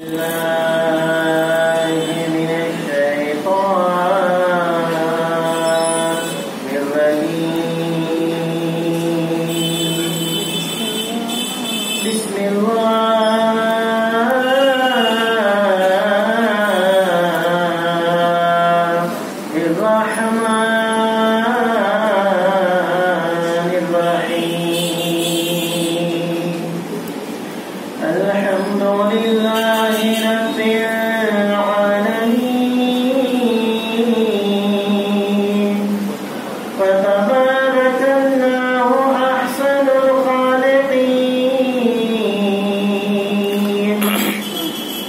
Yeah.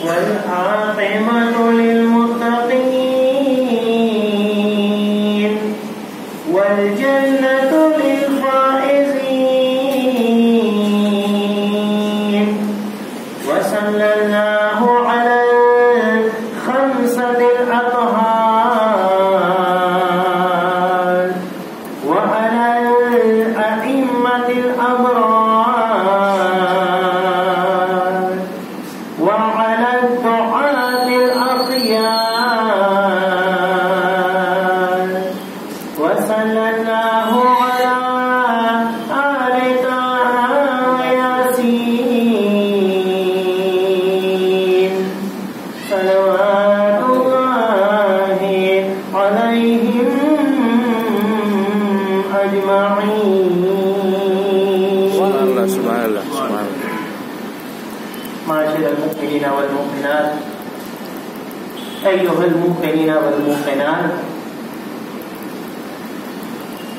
والعاقبة للمتقين والمؤمنات أيها المؤمنين والمؤمنات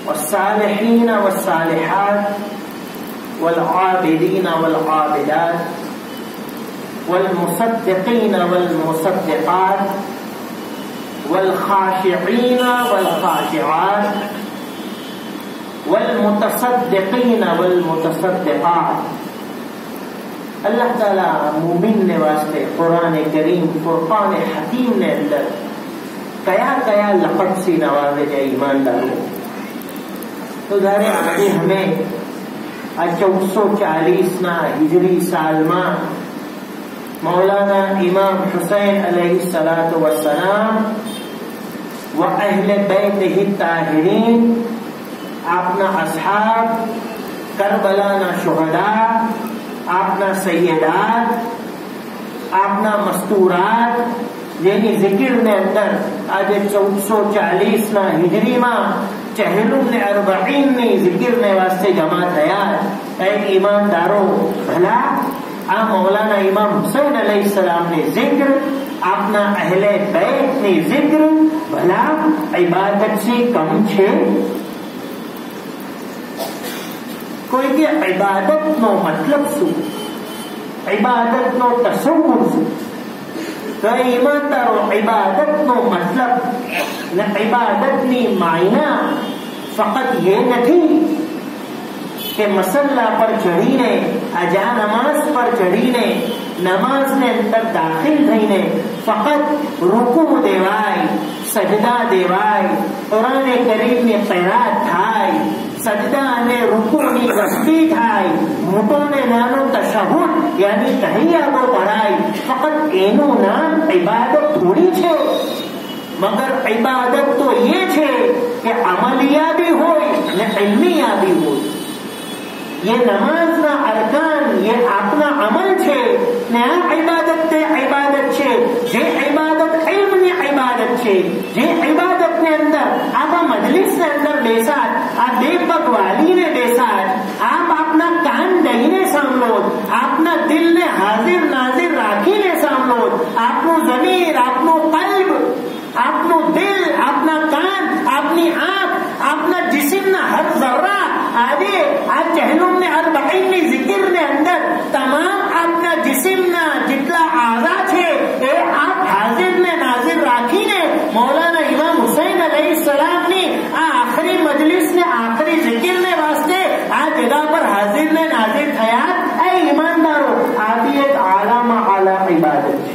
والصالحين والصالحات. والعابدين والعابدات. والمصدقين والمصدقات. والخاشعين والخاشعات. والمتصدقين والمتصدقات. اللہ تعالیٰ مومن نے واسطے قرآن کریم فرقان حکیم نے اندر کیا کیا لقب سی نواز جائے ایمانداروں تو ظاہر آگے ہمیں آج چودہ سو چالیس نا ہجری سال ماں مولانا امام حسین علیہ السلاۃ وسلام و اہل بیت ہی طاہرین، اپنا اصحاب کربلانا شہداء اپنا سیدات، اپنا مستورات یعنی ذکر نے اندر آج چودہ سو چالیس نا ہجری ماں چہلم اربعین نے ذکر نے واسطے جمع تھیا اے ایمانداروں بھلا، آ مولانا امام حسین علیہ السلام نے ذکر، اپنا اہل بیت نے ذکر بھلا عبادت سے کم چھے کوئی بھی عبادت نو مطلب سو عبادت نو تصور سو تو ایماندارو عبادت نو مطلب نہ عبادت نی معنی فقط یہ نہیں کہ مسلح پر چڑھینے اجا نماز پر چڑھینے نماز نے اندر سجدہ نے رکو کی بستی کھائی مٹوں نے نانو تشہد یعنی تحیہ کو پڑھائی فقط اینو نام عبادت تھوڑی چھے مگر عبادت تو یہ چھے کہ عملیہ بھی ہوئی نہ علمیہ بھی ہوئی یہ نماز نہ ارکان یہ اپنا عمل چھے نیا عبادت تے عبادت چھے جے عبادت علم نے عبادت چھے جے عبادت نے اندر آپ مجلس نے اندر بیسا ساتھ آپ بے بگوالی نے بے ساتھ آپ اپنا کان دہینے ساملو اپنا دل نے حاضر ناظر راکھی نے ساملو اپنو ضمیر اپنو قلب اپنو دل اپنا کان اپنی آنکھ اپنا جسم نہ ہر ذرہ آدھے آج چہلوں نے اربعین نے ذکر نے اندر تمام اپنا جسم نہ جتلا آزاد ہے اے آپ حاضر نے ناظر راکھی نے مولانا امام حسین علیہ السلام نے آخری مجلس نے آخری ذکر نے واسطے آج جگہ پر حاضر نے ناظر خیال اے ایماندارو آدھی ایک عالم اعلیٰ عبادت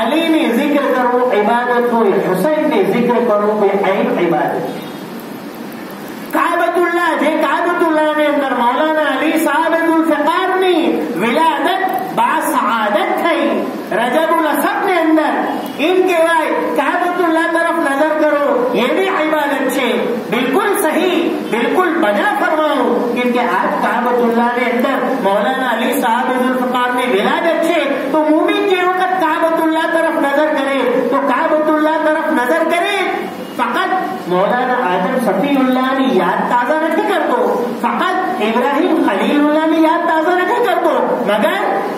علی نے ذکر کرو عبادت ہو یا حسین نے ذکر کرو بے عین عبادت۔ رجب الاسد نے اندر ان کے رائے کہبت اللہ طرف نظر کرو، یہ بھی عبادت چھے۔ بالکل صحیح، بالکل بنا فرماؤ کیونکہ آج کہبت اللہ نے اندر مولانا علی صاحب عزیز الفقار نے ولادت ہے تو مومن کے وقت کہبت اللہ طرف نظر کرے، تو کہبت اللہ طرف نظر کرے۔ فقط مولانا آدم صفی اللہ نے یاد تازہ رکھے کر دو فقط ابراہیم خلیل اللہ نے یاد تازہ رکھے کر دو مگر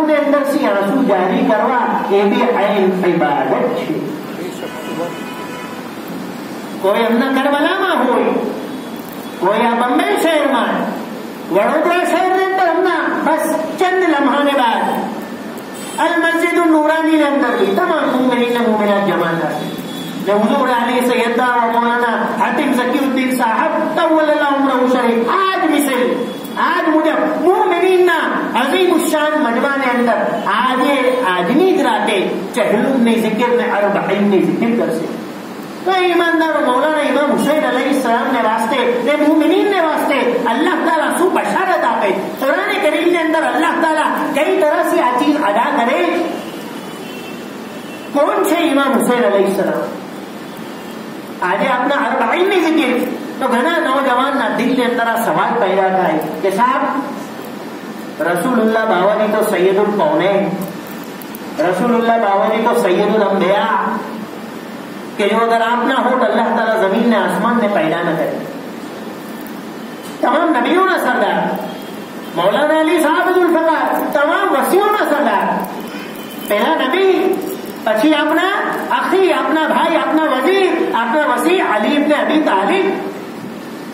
આંખોને અંદર થી આંસુ જારી કરવા એ બી ઐન ઇબાદત છે કોઈ એમના કરબલામાં હોય કોઈ આ બંબે શહેરમાં વડોદરા શહેરની અંદર હમણાં બસ ચંદ લમ્હાને બાદ المسجد النورانی کے اندر بھی تمام مومنین مومنات جمع تھا حضور علی سیدہ و مولانا حاتم زکی الدین صاحب طول اللہ عمرہ شریف آج مثل آج مجھے مومنین عظیم الشان مجمع نے اندر آج آدمی دراتے چہلون نے ذکر نے اربعین نے ذکر کر سے تو ایماندار مولانا امام حسین علیہ السلام نے واسطے نے مومنین نے واسطے اللہ تعالیٰ سو بشارت آپ قرآن کریم کے اندر اللہ تعالیٰ کئی طرح سے آ چیز ادا کرے کون سے امام حسین علیہ السلام آج اپنا اربعین میں ذکر تو گھنا نوجوان نہ دل کے اندر سوال پیدا تھا کہ صاحب رسول اللہ باوانی تو سید القونے رسول اللہ باوانی تو سید الانبیاء کہ جو اگر آپ نہ ہو تو اللہ تعالیٰ زمین نے آسمان نے پیدا نہ کرے تمام نبیوں نہ سردار مولانا علی صاحب الفقار تمام وسیعوں نہ سردار پہلا نبی પછી આપના આખી આપના ભાઈ આપના વજીર આપના વસી અલી ઇબ્ને અબી તાલિબ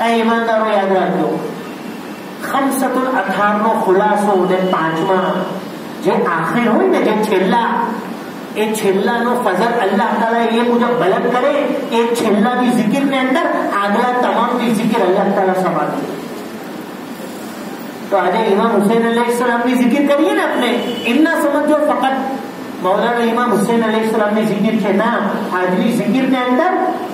આ ઈમાનદારો યાદ રાખજો ખમસતુલ અઠારનો ખુલાસો ને પાંચમા જે આખિર હોય ને જે છેલ્લા એ છેલ્લાનો ફઝલ અલ્લાહ તાલા એ મુજબ બલદ કરે એ છેલ્લાની zikir ને અંદર આગલા તમામની zikir અલ્લાહ તાલા સમાવી તો આજે ઇમામ હુસૈન અલૈહિ સલામની zikir કરીએ ને આપણે એમના સમજો ફક્ત મૌલાના ઇમામ હુસૈન અલૈહિ સલામની zikir છે ના આજની zikir ને અંદર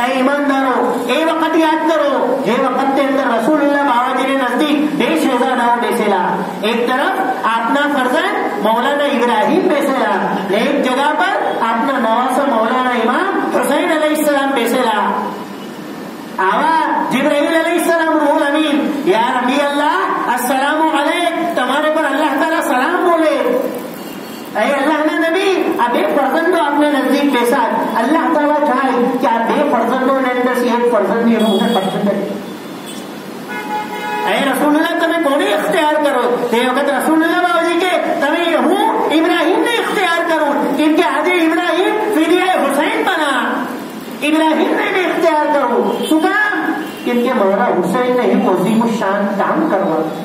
એ ઈમાનદારો એ વખત યાદ કરો જે વખત અંદર રસુલ્લા બાવાજીને નજદીક બે શહેજાદાઓ બેસેલા એક તરફ આપના ફરજન મૌલાના ઇબ્રાહિમ બેસેલા ને એક જગા પર આપના નવાસા મૌલાના ઇમામ હુસૈન અલૈહિ સલામ બેસેલા આવા જિબ્રાહીલ اب ایک اپنے نزدیک کے ساتھ اللہ تعالیٰ چاہے کہ آپ ایک نے اندر سے ایک فرزند یہ روح پسند اے رسول اللہ، تمہیں کوڑی اختیار کرو۔ تے وقت رسول اللہ بابا جی کے تمہیں یہوں ابراہیم نے اختیار کرو۔ ان کے آگے ابراہیم فریہ حسین بنا۔ ابراہیم نے بھی اختیار کرو۔ سکام ان کے مولا حسین نے ہی موزیم الشان کام کروا۔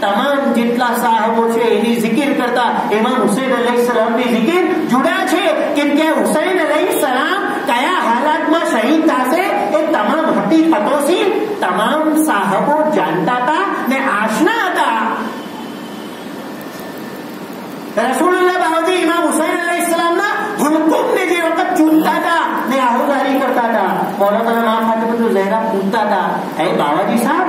તમામ જેટલા સાહેબો છે એની જિકિર કરતા એમાં હુસૈન અલૈહિ સલામની જિકિર જુદા છે કેમ કે હુસૈન અલૈહિ સલામ કયા હાલાતમાં શહીદ થશે એ તમામ હકીકતોથી તમામ સાહેબો જાણતા હતા ને આશના હતા રસૂલુલ્લાહ બાવજી ઇમામ હુસૈન અલૈહિ સલામના હુકુમને જે વખત ચૂંટતા હતા ને આહુદારી કરતા હતા મૌલાના મા ફાતિમા ઝહેરા પૂછતા હતા એ બાવાજી સાહેબ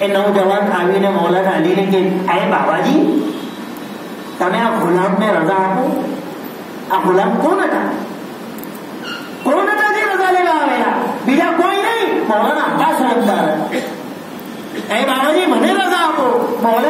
એ નવજવાન આવીને મૌલાના અલીને કે આય બાબાજી તમે આ ગુલામને રજા આપો આ ગુલામ કોણ હતા કોણ હતા જે રજા લેવા આવેલા બીજા કોઈ નહીં મૌલાના અબ્બાસ રમદાર હતા એ બાબાજી મને રજા આપો મૌલાના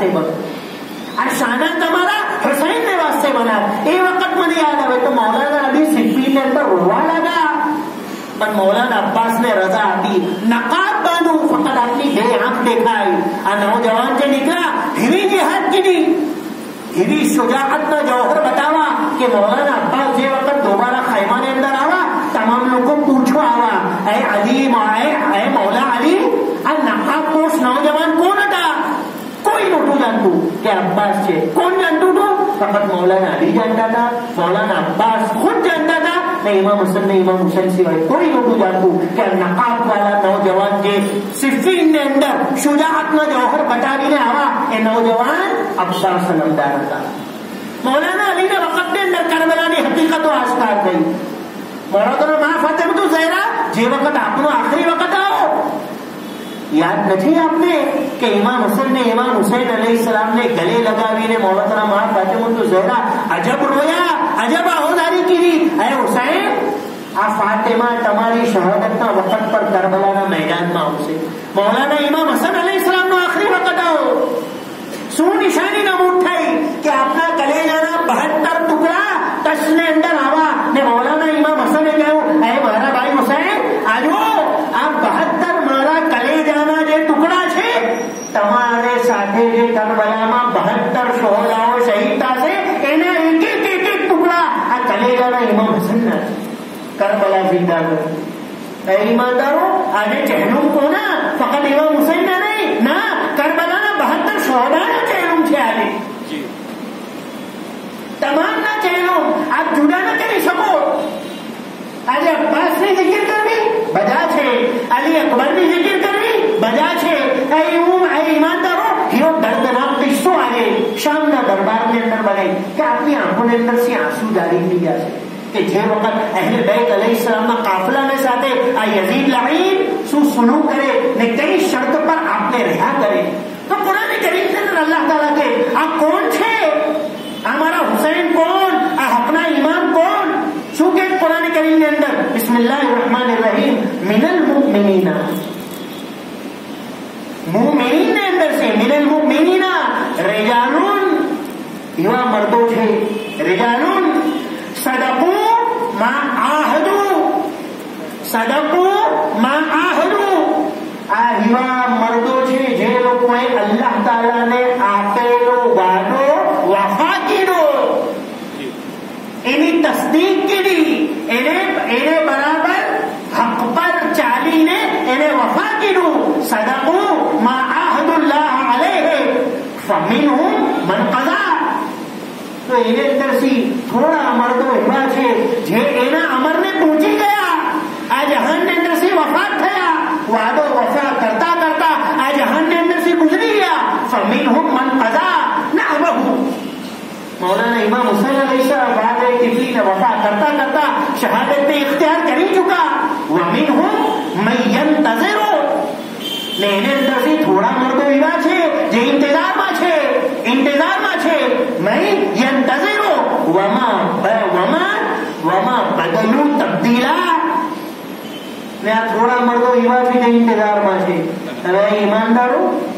واسطے بنا افسانہ تمہارا حسین نے واسطے بنا۔ یہ وقت مجھے یاد ہے تو مولانا ابھی سکھوی نے اندر روا لگا۔ پر مولانا عباس نے رضا دی۔ نقاب بانو فقط اپنی بے آنکھ دیکھائی اور نوجوان سے نکلا، ہری جہاد کی جی دی۔ ہری شجاعت کا جوہر بتاوا کہ مولانا عباس یہ وقت دوبارہ عباس سے کون جانتا تھا فقط مولانا علی جانتا تھا مولانا عباس خود جانتا تھا نہ امام حسن امام حسین سوائے کوئی کہ نقاب والا نوجوان کے صفین نے اندر شجاعت جوہر بتا آوا اے نوجوان عباس تھا مولانا علی نے وقت کے اندر کربلا نے حقیقت و آسکار کری مولانا تو جی وقت آخری وقت આખરી વખત આવો યાદ નથી આપને કે ઇમામ હુસૈન ને ઇમામ હુસૈન અલી સલામ ને ગલે લગાવીને મોહમ્મદના મા ફાતિમા ઝહરા અજબ રોયા અજબ આહોદારી કીધી હે હુસૈન આ ફાતિમા તમારી શહાદતના વખત પર કરબલાના મેદાનમાં આવશે મૌલાના ઇમામ હસન અલી સલામનો આખરી વખત આવો શું નિશાની નમૂદ થઈ કે આપના કરબલા જિંદા કરે ઈમાનદારો આજે ચહેલુમ કોના ફકત ઇમામ હુસૈનના નહીં ના કરબલાના બહત્તર શોહદાના ચહેલુમ છે આજે તમામના ચહેલુમ આપ જુદા ન કરી શકો આજે અબ્બાસની જિકર કરવી બધા છે અલી અકબરની જિકર કરવી બધા છે એવું આ ઈમાનદારો એવો દર્દનાક કિસ્સો આજે શામના દરબારની અંદર બને કે આપની આંખોની અંદર સી આંસુ જારી થઈ ગયા છે کہ جے وقت اہل بیت علیہ السلام کا قافلہ میں ساتے یزید لعین، سو سنو کرے نے کئی شرط پر آپ نے رہا کرے۔ تو قرآن کریم کے اندر اللہ تعالیٰ کے، آپ کون تھے؟ સદકુ માં આહદુ. આ એવા મર્દો છે, જે લોકોએ અલ્લાહ તાલાને આપેલો વાદો વફા કીધો એની તસ્દીક કીધી એને એને બરાબર હક પર ચાલીને એને વફા કીધું સદકુ માં આહદુલ્લાહ અલેહે. ફમિનહુમ મન કદા. તો એની અંદરથી થોડા મર્દો એવા છે, જે એના مولانا امام حسین علیہ السلام بعد کسی نے وفا کرتا کرتا شہادت پہ اختیار کر ہی چکا ومن ہوں میں ینتظر لینے اندر سے تھوڑا مرد ویوا چھے جے انتظار ما چھے انتظار ما چھے میں ینتظر وما وما وما بدلو تبدیلا میں تھوڑا مرد ویوا چھے جے انتظار ما چھے ایماندار ایمانداروں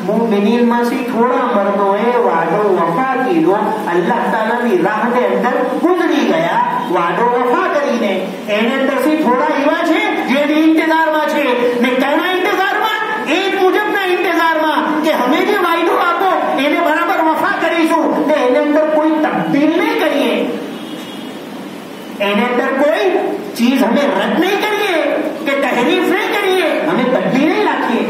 બદલુ તબદીલા ને આ થોડા મર્દો એવા છે જે ઇંતજારમાં છે હવે ઈમાનદારો મુમિનીન માંથી થોડા મર્દોએ વાદો વફા કીધો અલ્લાહ તાલાની રાહને અંદર ગુજરી ગયા વાદો વફા કરીને એની અંદરથી થોડા એવા છે જે ઇંતજારમાં છે ને કેના ઇંતજારમાં એ મુજબના ઇંતજારમાં કે અમે જે વાયદો આપો એને બરાબર વફા કરીશું ને એની અંદર કોઈ તબદીલ નહીં કરીએ એની અંદર કોઈ ચીજ અમે રદ નહીં કરીએ કે તહરીફ નહીં કરીએ અમે તબદીલ નહીં રાખીએ તો આ લોકો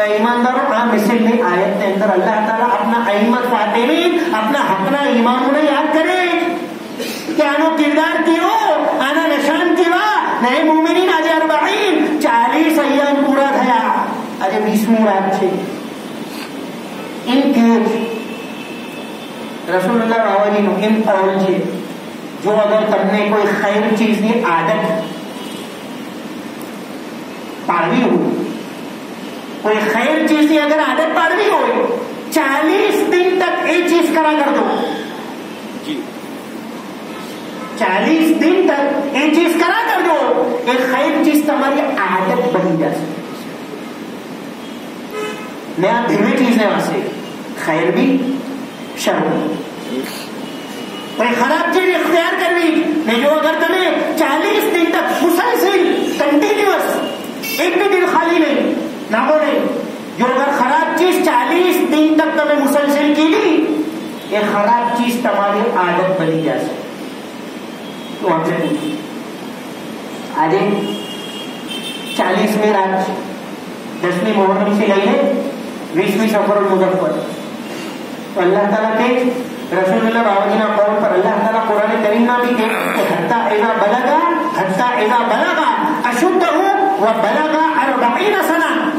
ایمانداروں آپ اس لیے آیت کے اندر اللہ تعالیٰ اپنا احمد فاتحین اپنا اپنا ایمان کو یاد کریں۔ کہ آنو کردار کی آنا نشان کی نئے مومنین آج اربعین چالیس ایام پورا تھیا آج بیسموں رات چھے ان کیوٹ رسول اللہ راولی نو ان قول چھے جو اگر تم نے کوئی خیر چیز کی عادت پاڑی ہوئی۔ اگر عادت پڑ رہی ہو چالیس دن تک ایک چیز کرا کر دو۔ جی۔ چالیس دن تک ایک چیز کرا کر دو ایک خیر چیز تمہاری عادت بنی جا سکتی نیا دھیمی چیز ہے وہاں سے خیر بھی شر بھی۔ کوئی خراب چیز اختیار کرنی نہیں جو اگر تمہیں چالیس دن تک مسلسل کنٹینیوس ایک بھی دن خالی نہیں نہ بولے۔ جو اگر خراب چیز چالیس دن تک تمہیں مسلسل کی لی یہ خراب چیز تمہاری عادت بنی جا سکتی۔ تو ہم سے آج چالیس میں رات دسویں محرم سے گئی ہے بیسویں سفر المظفر۔ تو اللہ تعالیٰ کے رسول اللہ باوجینا قول پر اللہ تعالیٰ قرآن کریم نہ بھی کہ حتیٰ ایزا بلگا، حتیٰ ایزا بلگا اشد ہو وہ بلگا اربعین سنا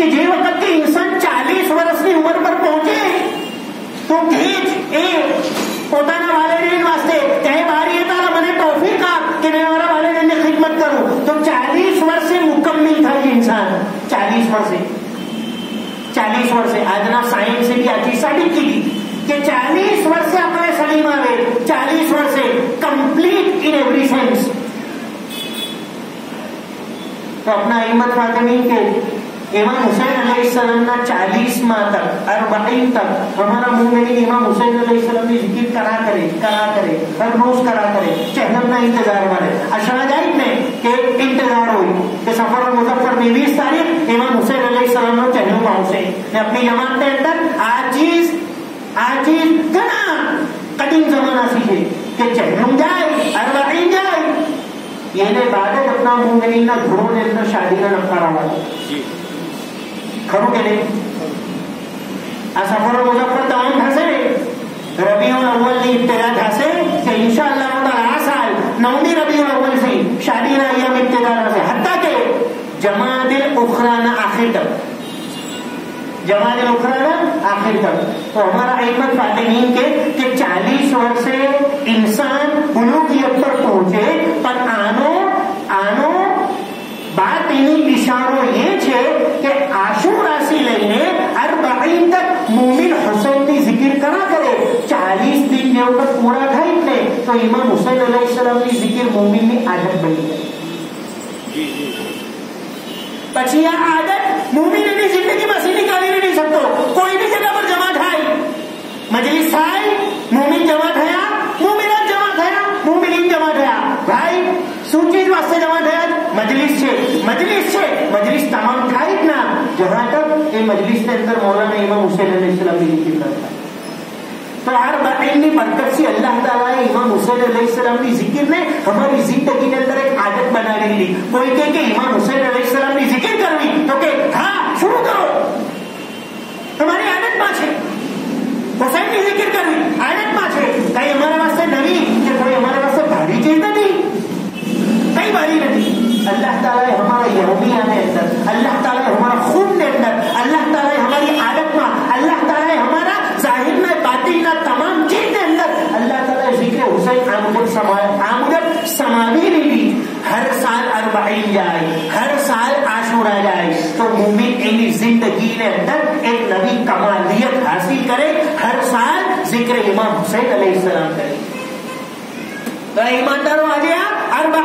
کہ جی وقت کے انسان چالیس برس کی عمر پر پہنچے تو کھینچ ایک پوتانا والدین واسطے کہے باری یہ تعالیٰ منے توفیق کہ میں ہمارا والدین نے خدمت کروں۔ تو چالیس ورس سے مکمل تھا یہ انسان۔ چالیس ورس سے۔ چالیس ورس سے۔ آجنا سائنس سے بھی آجی ثابت کی تھی کہ چالیس ورس سے اپنے سلیم آئے چالیس امام حسین علیہ السلام نہ چالیس ماہ تک اربعین تک ہمارا مومنین امام حسین علیہ السلام نے ذکر کرا کرے کرا کرے ہر روز کرا کرے چہلم نہ انتظار والے اشرا جائید میں کہ انتظار ہوئی کہ سفر مظفر میں بیس تاریخ امام حسین علیہ السلام نے چہلم پہنچے میں اپنی جماعت کے اندر آجیز آجیز گنا قدیم زمانہ سیکھے کہ چہلم جائے اربعین جائے یہ نے بعد اپنا مومنین نہ گھروں نے اندر شادی کا نفارا ہوا جی کھرو کے نہیں سفر مظفر تمام دھسے ربیع الاول نے ابتدا دھسے کہ انشاءاللہ تعالی آ سال نومی ربیع الاول سے شادی نہ ایام ابتدا دھسے حتیٰ کہ جماعت الاخرى نہ آخر تک۔ جماعت الاخرى نہ آخر تک۔ تو ہمارا احمد فاطمین کے کہ چالیس ورس سے انسان بلوغیت پر پہنچے، پر آنو آنو بات انہیں اشاروں یہ چھے کہ عاشور راسی لئینے اربعین تک مومن حسین کی ذکر کرا کرے چالیس دن جو پر پورا تھا اتنے تو امام حسین علیہ السلام کی ذکر مومن میں عادت بنی ہے جی جی پچھی یہ عادت مومن نے زندگی میں سے نکالی نہیں سکتو کوئی بھی جگہ پر جمع تھائی مجلس تھائی مومن جمع تھیا مومنات جمع تھیا مومنین جمع تھیا بھائی سوچیز واسطے جمع تھیا مجلس چھے مجلس چھے مجلس تمام تھائی نا جہاں تک مجلس کے اندر مولانا امام حسین علیہ السلام کی ذکر کرتا تو ہر بقین کی برکت سے اللہ تعالیٰ نے امام حسین علیہ السلام کی ذکر نے ہماری زندگی کے اندر ایک عادت بنا لی تھی کوئی کہ امام حسین علیہ السلام کی ذکر کرنی تو کہ ہاں شروع کرو ہماری عادت پانچ ہے حسین کی ذکر کرنی عادت پانچ ہے کہیں ہمارے واسطے نبی کہ کوئی ہمارے واسطے بھاری چیز نہ تھی کئی باری نہیں اللہ تعالیٰ ہمارا یومیہ کے اندر اللہ تعالیٰ ہمارا خون کے اندر اللہ تعالیٰ ہماری عادت میں اللہ تعالیٰ ہمارا ظاہر میں باطن میں تمام چیز کے اندر اللہ تعالیٰ ذکر حسین آمدت آمدت سماوی نہیں دی ہر سال اربعین جائے ہر سال عاشورہ جائے تو زندگی کے اندر ایک نبی کمالیت حاصل کرے، ہر سال ذکر امام حسین علیہ السلام کرے۔ تو ایمانداروں آ جائے اربع